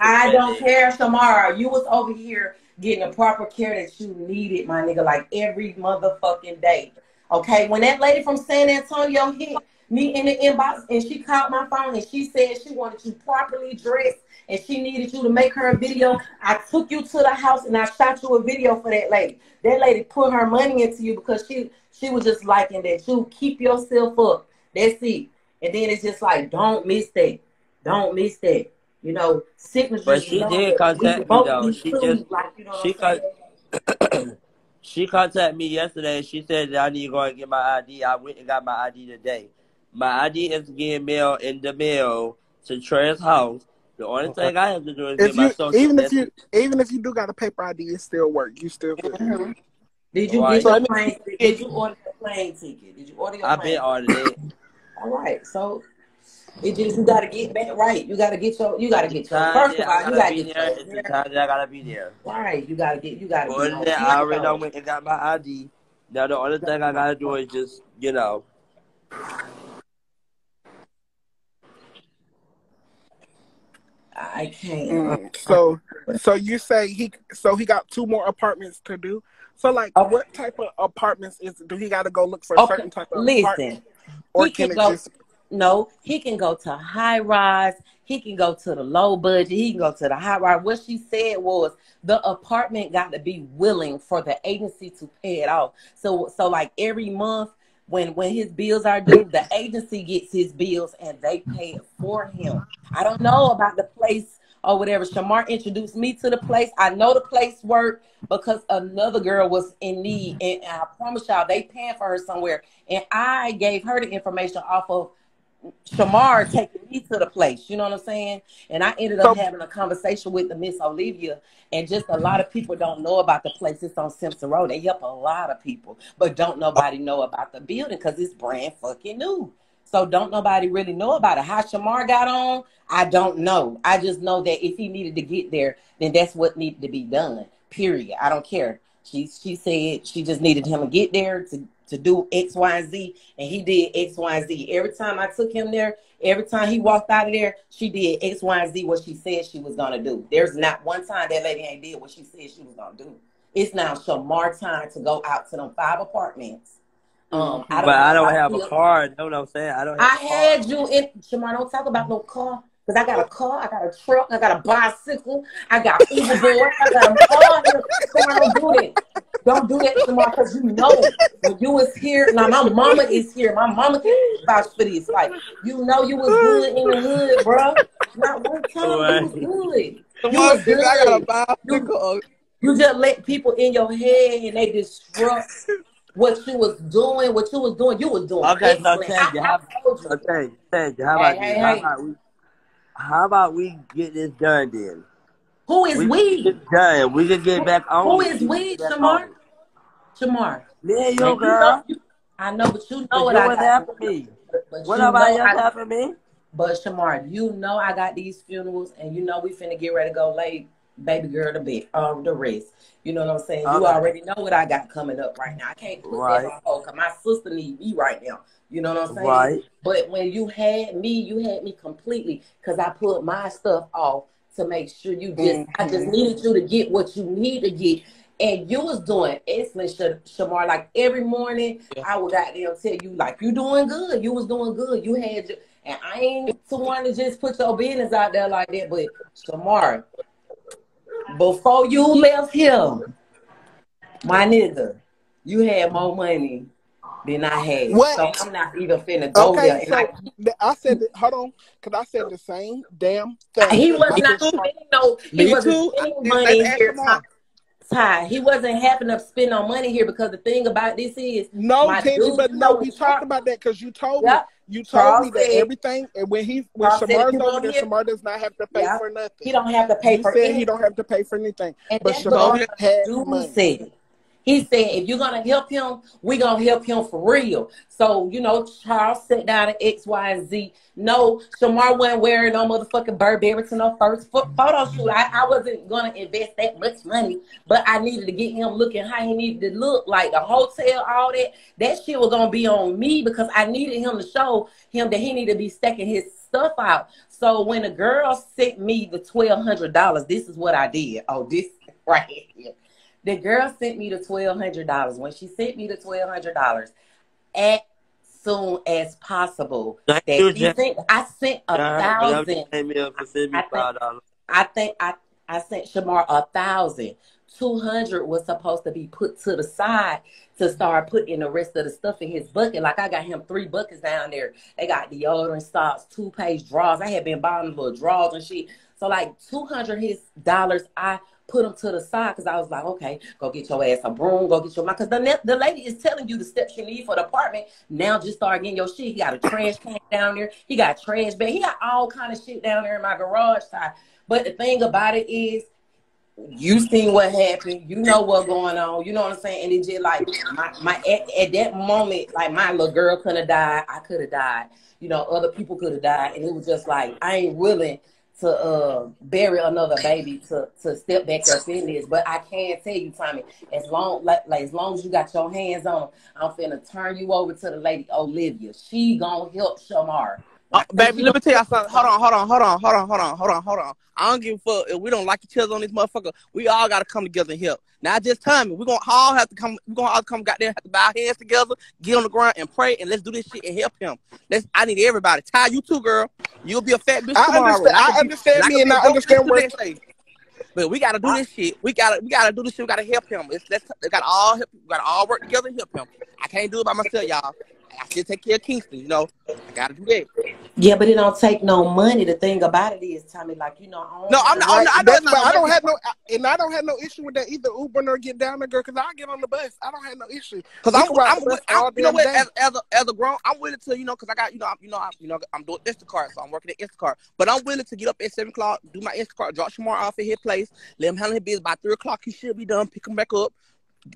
I don't care, Shamara. You was over here getting the proper care that you needed, my nigga, like every motherfucking day. Okay, when that lady from San Antonio hit me in the inbox and she called my phone and she said she wanted you properly dressed and she needed you to make her a video, I took you to the house and I shot you a video for that lady. That lady put her money into you because she she was just liking that you keep yourself up. That's it. And then it's just like, don't miss that. Don't miss that. You know, sickness. But she did contact me though. She just like, you know she con- she contacted me yesterday. She said that I need to go and get my ID. I went and got my ID today. My ID is getting mail in the mail to Trey's house. The only okay. thing I have to do is if get you, my social even if you even if you do got a paper ID, it still work. You still good. Mm-hmm. Did you right. get your plane? Did you order a plane ticket? Did you order your? I've been ordered it. All right, so it just you gotta get back right. You gotta get your you gotta get your first of all, you gotta get there. It's the time that I gotta be there. Right. You gotta get you gotta More than that, I already know went and got my ID. Now the only thing I gotta do is just, you know. I can't. Mm, so so you say he so he got two more apartments to do. So like okay. what type of apartments is do he gotta go look for a okay. certain type of Listen, apartment? Or can, can it go, just no, he can go to high rise. He can go to the low budget. He can go to the high rise. What she said was the apartment got to be willing for the agency to pay it off. So, so like every month when when his bills are due, the agency gets his bills and they pay it for him. I don't know about the place or whatever. Shamar introduced me to the place. I know the place worked because another girl was in need, and I promise y'all they paying for her somewhere. And I gave her the information off of Shamar taking me to the place, you know what I'm saying? And I ended up having a conversation with the Miss Olivia, and just a lot of people don't know about the place. It's on Simpson Road. They help a lot of people, but don't nobody know about the building because it's brand fucking new. So don't nobody really know about it. How Shamar got on, I don't know. I just know that if he needed to get there, then that's what needed to be done. Period. I don't care. She she said she just needed him to get there to to do X, Y, and Z, and he did X, Y, and Z. Every time I took him there, every time he walked out of there, she did X, Y, and Z what she said she was gonna do. There's not one time that lady ain't did what she said she was gonna do. It's now Shamar time to go out to them five apartments. Um, I but I don't have a car. Know what I'm saying? I don't. I had you in Shamar. Don't talk about no car. Cause I got a car, I got a truck, I got a bicycle, I got Uber board, I got a car. Come on, don't do. Don't do that tomorrow because you know when you was here. Now my mama is here. My mama can vouch for this. Like you know you was good in the hood, bro. Not one time right. you was good. You was good. I got a bicycle. You, you just let people in your head and they disrupt what you was doing, what you was doing, you was doing. Okay, so thank you. How, okay, thank you. How about hey, hey, How about we how about we get this done then? Who is we? we? Done. We can get back on. Who is we, Shamar? Shamar. Yeah, yo, girl. You know, I know, but you know what I got. for me. But what about you got for me? But Shamar, you know I got these funerals, and you know we finna get ready to go late, baby girl to bed, um, the rest. You know what I'm saying? Okay. You already know what I got coming up right now. I can't put right. that on hold because my sister need me right now. You know what I'm saying? Right. But when you had me, you had me completely because I put my stuff off to make sure you just. Mm-hmm. I just mm-hmm. needed you to get what you need to get. And you was doing excellent, Shamar. Like every morning, yeah. I would out there tell you, like, you doing good. You was doing good. You had your, and I ain't someone to just put your business out there like that. But Shamar, before you left him, my nigga, you had more money than I had. What? So I'm not even finna go okay, there. So I, I, said, that, hold on, because I said the same damn thing. He was not spending no, he wasn't too. spending money here. Ty, he wasn't having to spend no money here because the thing about this is no, Tangie, but no, we talked about that because you told yep. me you told Charles me that said, everything and when he when Shamar's over there, Shamar does not have to pay yep. for nothing. He don't have to pay he for said anything. he don't have to pay for anything. And but Shamar had money. Said. He said, if you're gonna help him, we're gonna help him for real. So, you know, Charles sat down at X, Y, and Z. No, Shamar wasn't wearing no motherfucking Burberry to no first photo shoot. I, I wasn't gonna invest that much money, but I needed to get him looking how he needed to look, like the hotel, all that. That shit was gonna be on me because I needed him to show him that he needed to be stacking his stuff out. So when a girl sent me the twelve hundred dollars, this is what I did. Oh, this right here. The girl sent me the twelve hundred dollars. When she sent me the twelve hundred dollars, as soon as possible, that she sent, I sent a thousand. I think I I sent Shamar a thousand. 200 was supposed to be put to the side to start putting the rest of the stuff in his bucket. Like I got him three buckets down there. They got deodorant socks, two page drawers. I had been buying little drawers and shit. So like 200 his dollars, I put them to the side because I was like, okay, go get your ass a broom, go get your because the the lady is telling you the steps you need for the apartment. Now just start getting your shit. He got a trash can down there. He got trash bag. He got all kind of shit down there in my garage side. But the thing about it is, you seen what happened, you know what's going on, you know what I'm saying? And it just like my, my at, at that moment, like my little girl could have died, I could have died, you know, other people could have died, and it was just like I ain't willing to uh, bury another baby to to step back in this. But I can tell you, Tommy, as long like, like as long as you got your hands on, I'm finna turn you over to the lady Olivia. She gonna help Shamar. Uh, baby, let me tell you something. Hold on, hold on, hold on, hold on, hold on, hold on, hold on. I don't give a fuck if we don't like each other on this motherfucker. We all gotta come together and help. Not just Tommy. We're gonna all have to come. We're gonna all come. Goddamn, have to bow our hands together, get on the ground and pray, and let's do this shit and help him. Let's. I need everybody. Ty, you too, girl. You'll be a fat bitch I tomorrow. Understand, I, I understand me, and I understand where. But we gotta do this shit. We gotta we gotta do this shit. We gotta help him. It's, let's, we gotta all help. We gotta all work together and help him. I can't do it by myself, y'all. I still take care of Kingston, you know. I gotta do that. Yeah, but it don't take no money. The thing about it is, Tommy, like you know, no, I'm not. Right. I'm not I, I don't have no, and I don't have no issue with that either. Uber or get down there, girl, because I get on the bus. I don't have no issue. Because I'm, I'm, I'm, I'm you know what? As, as, a as a grown, I'm willing to, you know, because I got, you know, I'm, you know, I'm, you know, I'm doing Instacart, so I'm working at Instacart. But I'm willing to get up at seven o'clock, do my Instacart, drop Shamar off at his place, let him handle his business. By three o'clock, he should be done. Pick him back up,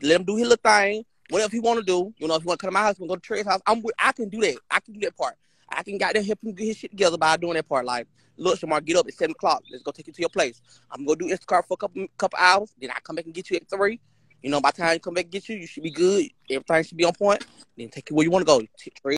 let him do his little thing whatever he want to do, you know, if he want to come to my house go to Trey's house, I'm I can do that. I can do that part. I can there, help him get his shit together by doing that part. Like, look, Shamar, get up at seven o'clock. Let's go take you to your place. I'm gonna do Instacart for a couple couple hours. Then I come back and get you at three. You know, by the time you come back and get you, you should be good. Everything should be on point. Then take you where you want to go. Trey's